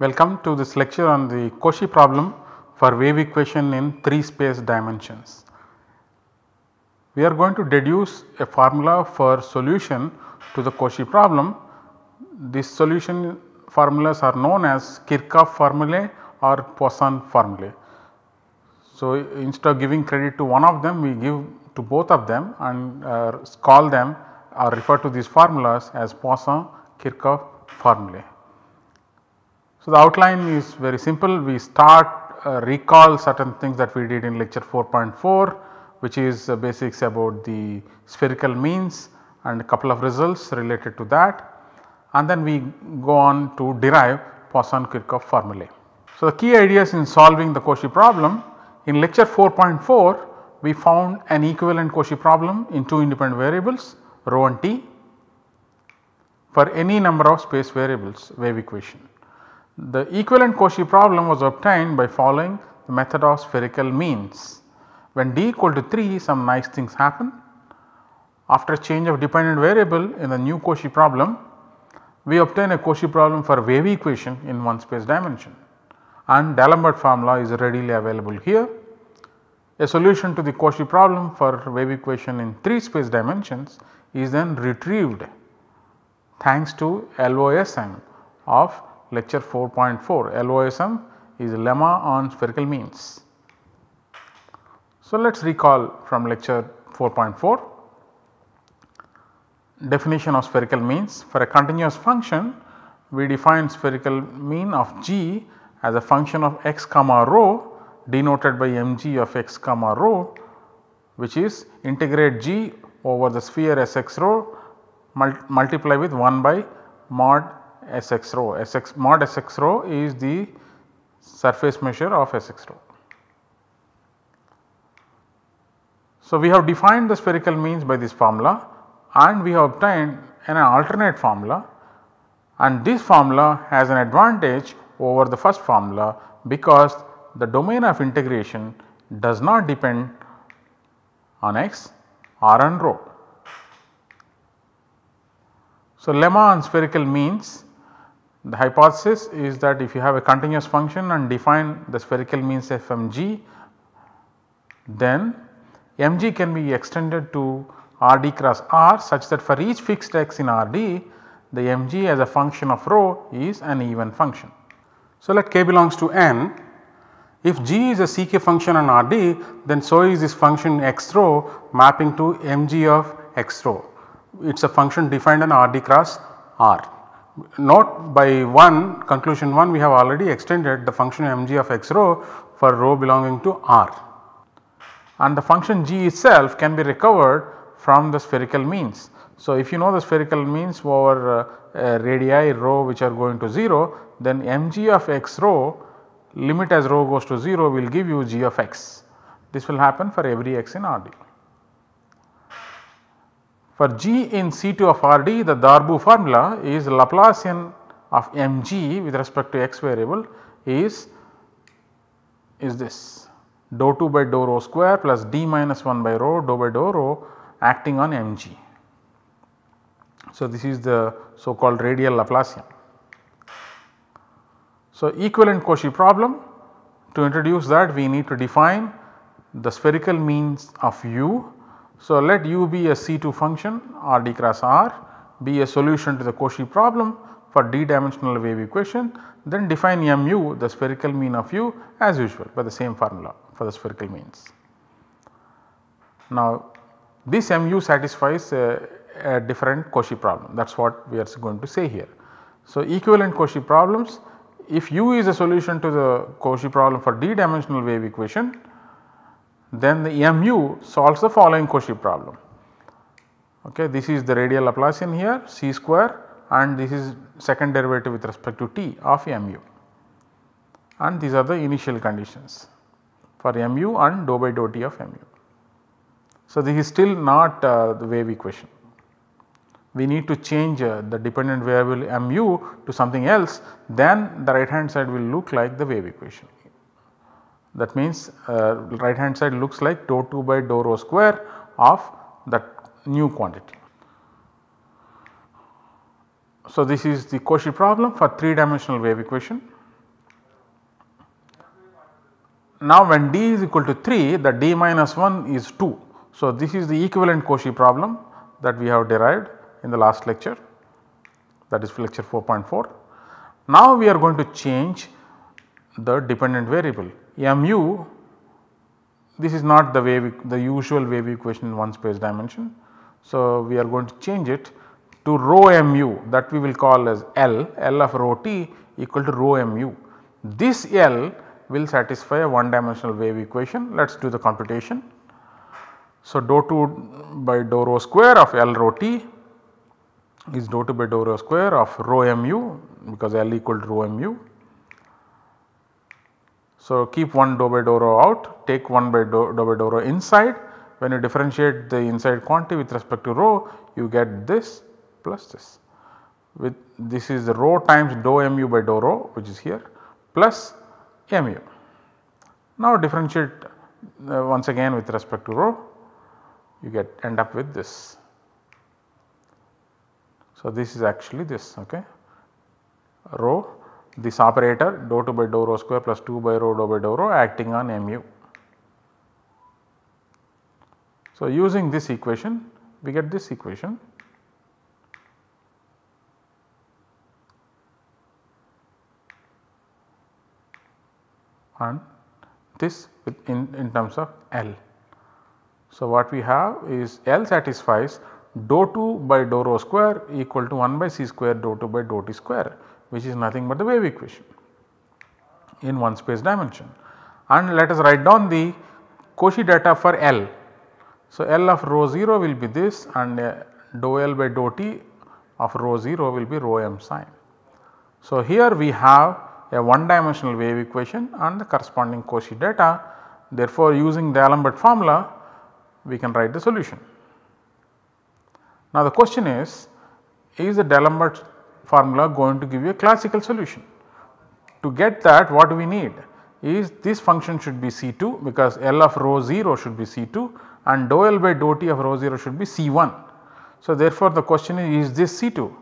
Welcome to this lecture on the Cauchy problem for wave equation in 3 space dimensions. We are going to deduce a formula for solution to the Cauchy problem. These solution formulas are known as Kirchhoff formulae or Poisson formulae. So, instead of giving credit to one of them we give to both of them and uh, call them or refer to these formulas as Poisson Kirchhoff formulae. So, the outline is very simple we start uh, recall certain things that we did in lecture 4.4 which is uh, basics about the spherical means and a couple of results related to that and then we go on to derive Poisson-Kirchhoff formulae. So, the key ideas in solving the Cauchy problem in lecture 4.4 we found an equivalent Cauchy problem in two independent variables rho and t for any number of space variables wave equation. The equivalent Cauchy problem was obtained by following the method of spherical means. When d equal to 3 some nice things happen. After change of dependent variable in the new Cauchy problem we obtain a Cauchy problem for wave equation in one space dimension and D'Alembert formula is readily available here. A solution to the Cauchy problem for wave equation in 3 space dimensions is then retrieved thanks to LOSM of lecture 4.4. LOSM is a lemma on spherical means. So, let us recall from lecture 4.4 definition of spherical means for a continuous function we define spherical mean of g as a function of x comma rho denoted by mg of x comma rho which is integrate g over the sphere sx rho multiply with 1 by mod sx rho sx mod sx rho is the surface measure of sx rho. So, we have defined the spherical means by this formula and we have obtained an alternate formula and this formula has an advantage over the first formula because the domain of integration does not depend on x or on rho. So, lemma on spherical means the hypothesis is that if you have a continuous function and define the spherical means fmg then mg can be extended to Rd cross R such that for each fixed x in Rd the mg as a function of rho is an even function. So, let k belongs to n if g is a ck function on Rd then so is this function x rho mapping to mg of x rho it is a function defined on Rd cross R. Note by 1 conclusion 1 we have already extended the function mg of x rho for rho belonging to R and the function g itself can be recovered from the spherical means. So, if you know the spherical means over uh, uh, radii rho which are going to 0 then mg of x rho limit as rho goes to 0 will give you g of x. This will happen for every x in Rd. For g in C2 of Rd the Darboux formula is Laplacian of mg with respect to x variable is is this dou 2 by dou rho square plus d minus 1 by rho dou by dou rho acting on mg. So, this is the so called radial Laplacian. So, equivalent Cauchy problem to introduce that we need to define the spherical means of u. So, let u be a C2 function R d cross R be a solution to the Cauchy problem for d dimensional wave equation then define mu the spherical mean of u as usual by the same formula for the spherical means. Now, this mu satisfies a, a different Cauchy problem that is what we are going to say here. So, equivalent Cauchy problems if u is a solution to the Cauchy problem for d dimensional wave equation then the mu solves the following Cauchy problem. Okay, this is the radial Laplacian here c square and this is second derivative with respect to t of mu and these are the initial conditions for mu and dou by dou t of mu. So, this is still not uh, the wave equation. We need to change uh, the dependent variable mu to something else then the right hand side will look like the wave equation. That means uh, right hand side looks like dou 2 by dou rho square of that new quantity. So, this is the Cauchy problem for 3 dimensional wave equation. Now, when d is equal to 3 the d minus 1 is 2. So, this is the equivalent Cauchy problem that we have derived in the last lecture that is lecture 4.4. Now, we are going to change the dependent variable mu this is not the wave the usual wave equation in one space dimension. So we are going to change it to rho mu that we will call as L, L of rho t equal to rho mu. This L will satisfy a one dimensional wave equation let us do the computation. So dou 2 by dou rho square of L rho t is dou 2 by dou rho square of rho mu because L equal to rho mu. So keep 1 dou by rho out take 1 by rho inside when you differentiate the inside quantity with respect to rho you get this plus this with this is the rho times dou mu by dou rho which is here plus mu. Now differentiate uh, once again with respect to rho you get end up with this. So this is actually this okay rho this operator dou 2 by dou rho square plus 2 by rho dou by dou rho acting on mu. So using this equation we get this equation and this in, in terms of L. So, what we have is L satisfies dou 2 by dou rho square equal to 1 by c square dou 2 by dou t square which is nothing but the wave equation in one space dimension. And let us write down the Cauchy data for L. So, L of rho 0 will be this and uh, dou L by dou t of rho 0 will be rho m psi. So, here we have a one dimensional wave equation and the corresponding Cauchy data. Therefore, using the D'Alembert formula we can write the solution. Now, the question is, is the D'Alembert formula going to give you a classical solution? To get that what we need is this function should be C2 because L of rho 0 should be C2 and dou L by dou t of rho 0 should be C1. So, therefore, the question is, is this C2?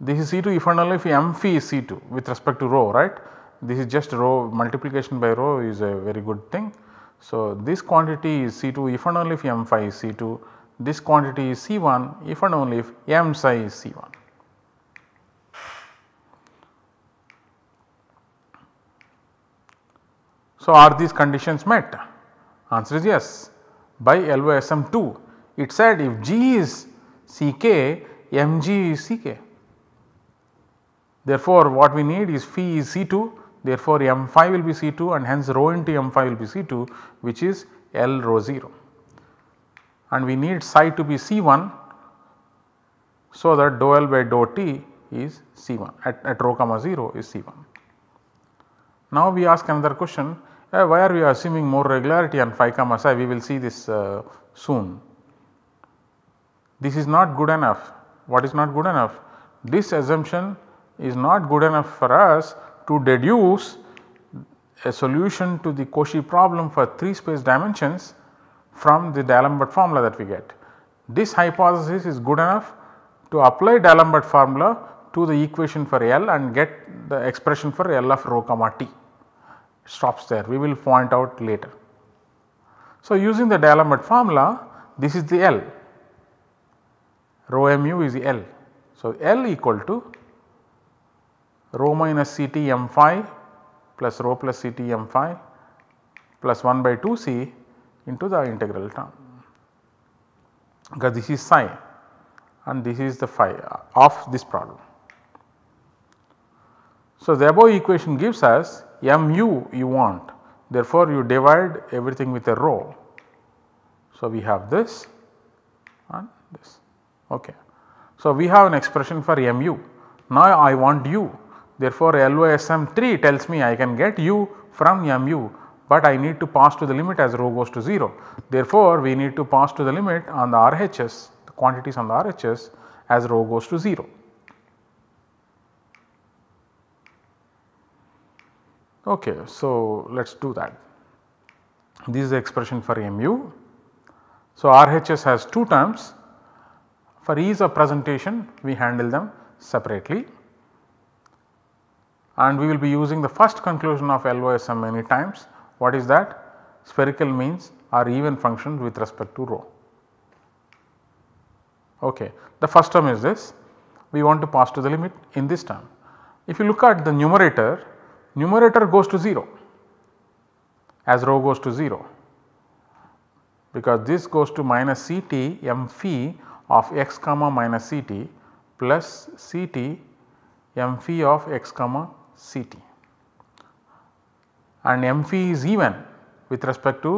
This is C2 if and only if m phi is C2 with respect to rho right. This is just rho multiplication by rho is a very good thing. So, this quantity is C2 if and only if m phi is C2, this quantity is C1 if and only if m psi is C1. So, are these conditions met? Answer is yes. By LOSM 2 it said if G is Ck, Mg is Ck. Therefore, what we need is phi is C2 therefore, m phi will be C2 and hence rho into m phi will be C2 which is L rho 0 and we need psi to be C1 so that dou L by dou t is C1 at, at rho comma 0 is C1. Now we ask another question uh, why are we assuming more regularity on phi comma psi we will see this uh, soon. This is not good enough. What is not good enough? This assumption is not good enough for us to deduce a solution to the Cauchy problem for 3 space dimensions from the D'Alembert formula that we get. This hypothesis is good enough to apply D'Alembert formula to the equation for L and get the expression for L of rho comma t stops there we will point out later. So, using the D'Alembert formula this is the L rho mu is the L. So, L equal to rho minus C t m phi plus rho plus C t m phi plus 1 by 2 c into the integral term because this is psi and this is the phi of this problem. So, the above equation gives us mu you want therefore, you divide everything with a rho. So, we have this and this ok. So, we have an expression for mu now I want u Therefore, LOSM 3 tells me I can get u from mu, but I need to pass to the limit as rho goes to 0. Therefore, we need to pass to the limit on the RHS the quantities on the RHS as rho goes to 0. Okay, so let us do that. This is the expression for mu. So, RHS has two terms for ease of presentation we handle them separately and we will be using the first conclusion of LOSM many times What is that? Spherical means are even functions with respect to rho. Okay. The first term is this, we want to pass to the limit in this term. If you look at the numerator, numerator goes to 0 as rho goes to 0 because this goes to minus Ct m phi of x comma minus Ct plus Ct m phi of x comma Ct and m phi is even with respect to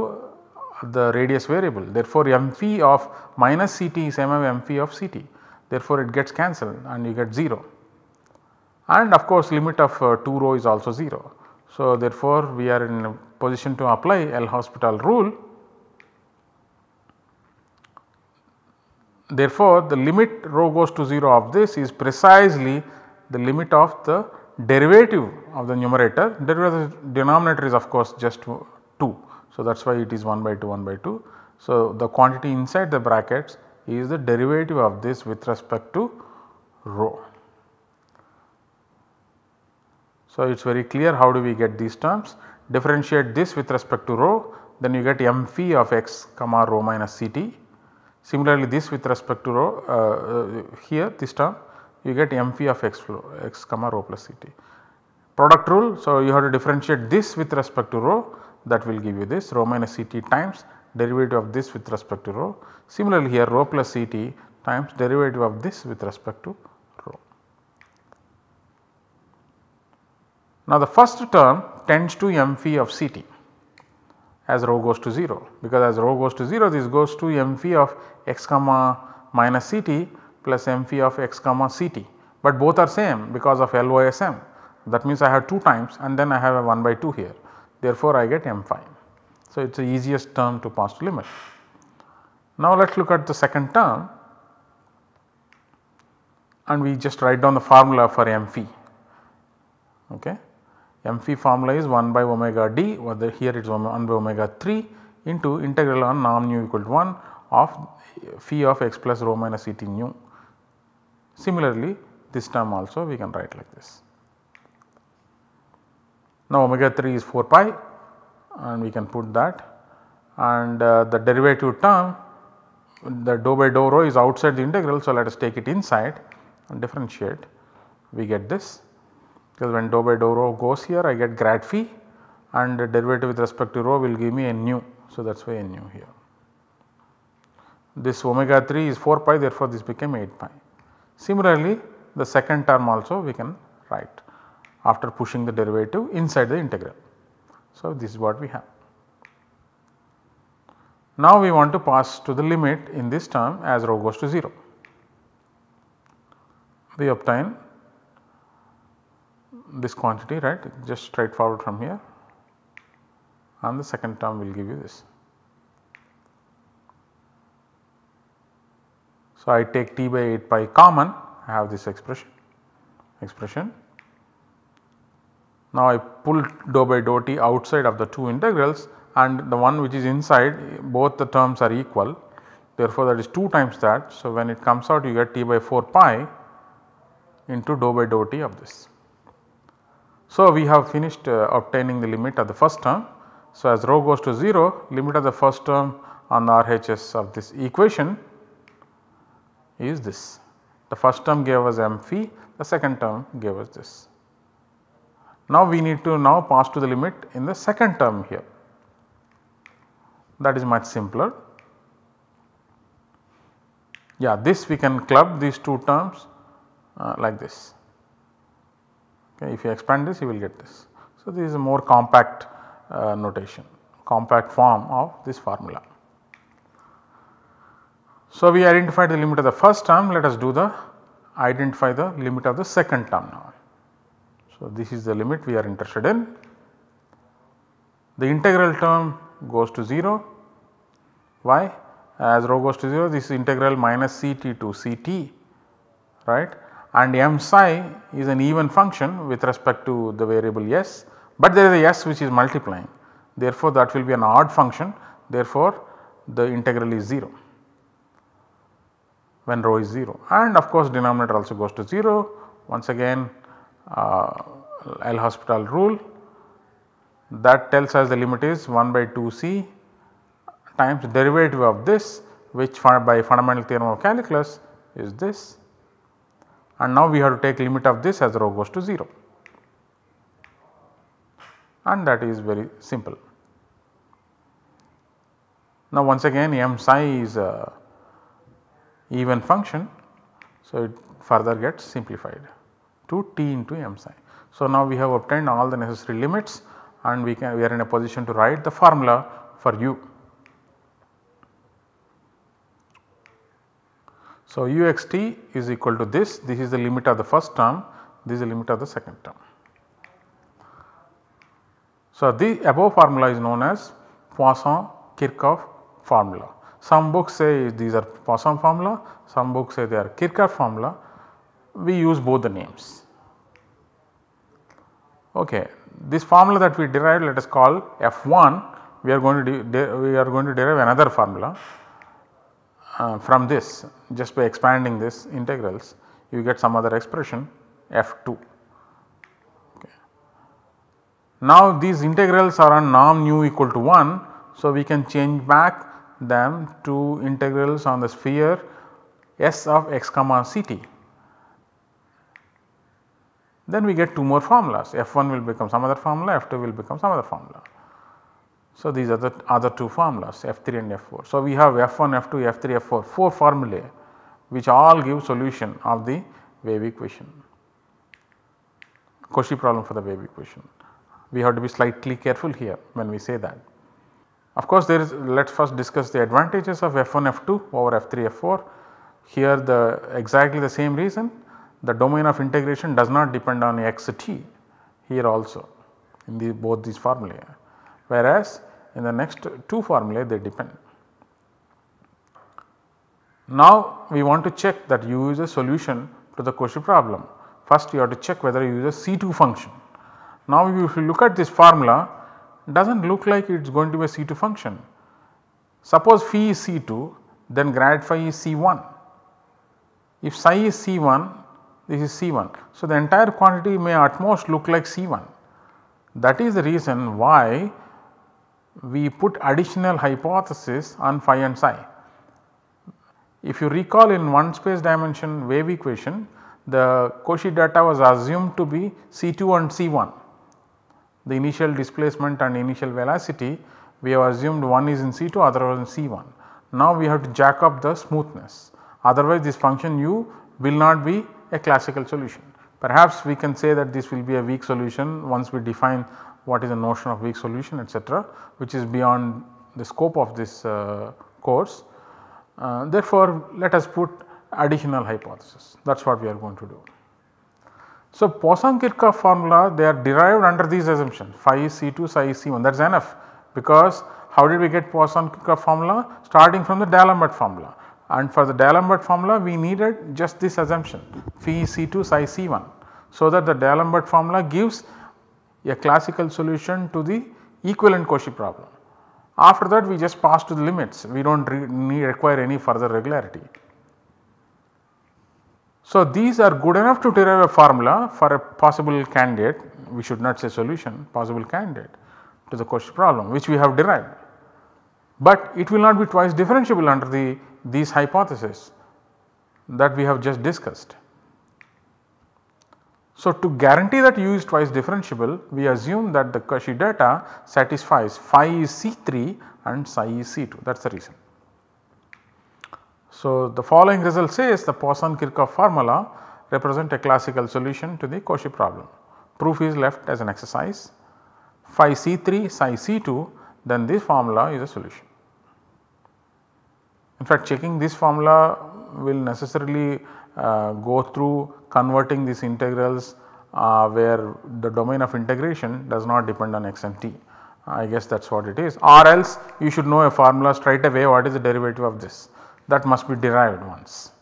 the radius variable. Therefore, m phi of minus Ct is m of m phi of Ct. Therefore, it gets cancelled and you get 0 and of course limit of uh, 2 rho is also 0. So, therefore, we are in a position to apply L'Hospital rule. Therefore, the limit rho goes to 0 of this is precisely the limit of the derivative of the numerator, derivative denominator is of course just 2. So, that is why it is 1 by 2 1 by 2. So, the quantity inside the brackets is the derivative of this with respect to rho. So, it is very clear how do we get these terms differentiate this with respect to rho then you get m phi of x comma rho minus Ct. Similarly, this with respect to rho uh, uh, here this term you get m phi of x flow x comma rho plus Ct. Product rule so you have to differentiate this with respect to rho that will give you this rho minus Ct times derivative of this with respect to rho. Similarly, here rho plus Ct times derivative of this with respect to Now, the first term tends to m phi of Ct as rho goes to 0 because as rho goes to 0 this goes to m phi of x comma minus Ct plus m phi of x comma Ct, but both are same because of LOSM that means I have 2 times and then I have a 1 by 2 here therefore, I get m phi. So, it is the easiest term to pass to limit. Now, let us look at the second term and we just write down the formula for m phi. Okay phi formula is 1 by omega d whether here it is 1 by omega 3 into integral on norm nu equal to 1 of phi of x plus rho minus c t nu. Similarly, this term also we can write like this. Now omega 3 is 4 pi and we can put that and uh, the derivative term the dou by dou rho is outside the integral. So, let us take it inside and differentiate we get this because when dou by dou rho goes here I get grad phi and the derivative with respect to rho will give me a nu. So, that is why a nu here. This omega 3 is 4 pi therefore, this became 8 pi. Similarly, the second term also we can write after pushing the derivative inside the integral. So, this is what we have. Now, we want to pass to the limit in this term as rho goes to 0. We obtain this quantity right just straightforward from here and the second term will give you this. So, I take t by 8 pi common I have this expression expression. Now, I pull dou by dou t outside of the two integrals and the one which is inside both the terms are equal therefore, that is 2 times that. So, when it comes out you get t by 4 pi into dou by dou t of this. So, we have finished uh, obtaining the limit of the first term. So, as rho goes to 0 limit of the first term on the RHS of this equation is this. The first term gave us m phi, the second term gave us this. Now, we need to now pass to the limit in the second term here that is much simpler. Yeah, this we can club these two terms uh, like this. Okay, if you expand this you will get this. So, this is a more compact uh, notation, compact form of this formula. So, we identified the limit of the first term, let us do the identify the limit of the second term now. So, this is the limit we are interested in. The integral term goes to 0, why? As rho goes to 0 this integral minus Ct to Ct right and m psi is an even function with respect to the variable s, but there is a s which is multiplying. Therefore, that will be an odd function. Therefore, the integral is 0 when rho is 0 and of course denominator also goes to 0 once again uh, L'Hospital rule that tells us the limit is 1 by 2 c times derivative of this which by fundamental theorem of calculus is this and now we have to take limit of this as rho goes to 0 and that is very simple. Now once again m psi is a even function so it further gets simplified to t into m psi. So now we have obtained all the necessary limits and we can we are in a position to write the formula for u. So, u x t is equal to this, this is the limit of the first term, this is the limit of the second term. So, the above formula is known as Poisson-Kirchhoff formula. Some books say these are Poisson formula, some books say they are Kirchhoff formula, we use both the names. Okay. This formula that we derived let us call F1, we are going to we are going to derive another formula uh, from this just by expanding this integrals you get some other expression f2. Okay. Now these integrals are on norm nu equal to 1. So, we can change back them to integrals on the sphere S of x comma ct. Then we get two more formulas f1 will become some other formula f2 will become some other formula. So, these are the other two formulas F3 and F4. So, we have F1, F2, F3, F4, 4 formulae which all give solution of the wave equation, Cauchy problem for the wave equation. We have to be slightly careful here when we say that. Of course, there is let us first discuss the advantages of F1, F2 over F3, F4. Here the exactly the same reason the domain of integration does not depend on x t here also in the both these formulae whereas in the next two formulae they depend. Now we want to check that u is a solution to the Cauchy problem. First you have to check whether you use a C2 function. Now if you look at this formula does not look like it is going to be a C2 function. Suppose phi is C2 then grad phi is C1. If psi is C1 this is C1. So the entire quantity may at most look like C1. That is the reason why we put additional hypothesis on phi and psi. If you recall in one space dimension wave equation the Cauchy data was assumed to be C2 and C1. The initial displacement and initial velocity we have assumed one is in C2 other was in C1. Now we have to jack up the smoothness otherwise this function u will not be a classical solution. Perhaps we can say that this will be a weak solution once we define what is the notion of weak solution etc., which is beyond the scope of this uh, course. Uh, therefore, let us put additional hypothesis. That is what we are going to do. So, Poisson-Kirchhoff formula they are derived under these assumptions. Phi is C2 psi is C1 that is enough. Because how did we get Poisson-Kirchhoff formula? Starting from the D'Alembert formula. And for the D'Alembert formula we needed just this assumption. Phi is C2 psi C1 so that the D'Alembert formula gives a classical solution to the equivalent Cauchy problem. After that we just pass to the limits we do not re require any further regularity. So, these are good enough to derive a formula for a possible candidate we should not say solution possible candidate to the Cauchy problem which we have derived. But it will not be twice differentiable under the these hypotheses that we have just discussed. So, to guarantee that u is twice differentiable we assume that the Cauchy data satisfies phi is C3 and psi is C2 that is the reason. So, the following result says the Poisson-Kirchhoff formula represent a classical solution to the Cauchy problem. Proof is left as an exercise phi C3 psi C2 then this formula is a solution. In fact, checking this formula will necessarily go through converting these integrals uh, where the domain of integration does not depend on x and t. I guess that is what it is or else you should know a formula straight away what is the derivative of this that must be derived once.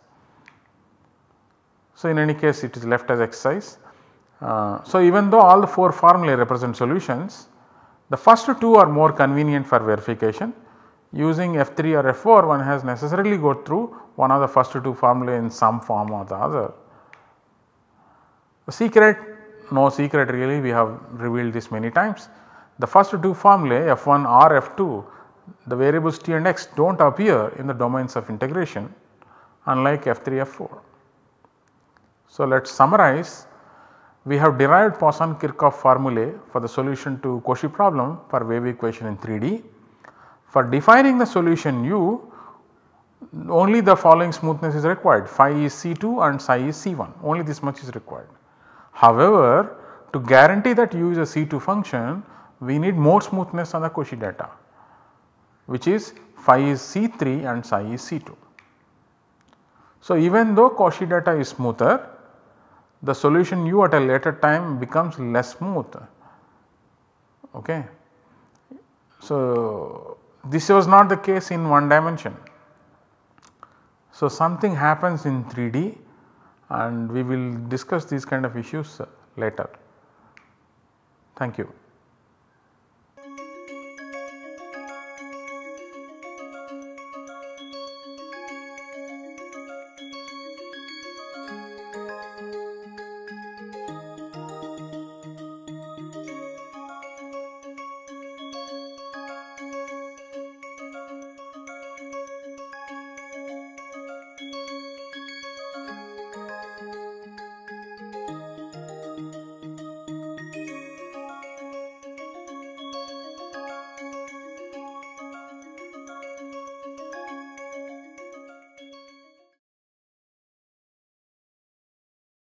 So, in any case it is left as exercise. Uh, so, even though all the 4 formulae represent solutions the first two are more convenient for verification using F3 or F4 one has necessarily go through one of the first two formulae in some form or the other. The secret no secret really we have revealed this many times. The first two formulae f1 or f2 the variables t and x do not appear in the domains of integration unlike f3 f4. So, let us summarize we have derived Poisson-Kirchhoff formulae for the solution to Cauchy problem for wave equation in 3D. For defining the solution u only the following smoothness is required phi is C2 and psi is C1 only this much is required. However, to guarantee that u is a C2 function we need more smoothness on the Cauchy data which is phi is C3 and psi is C2. So, even though Cauchy data is smoother the solution u at a later time becomes less smooth. Okay. So, this was not the case in one dimension. So, something happens in 3D and we will discuss these kind of issues later. Thank you.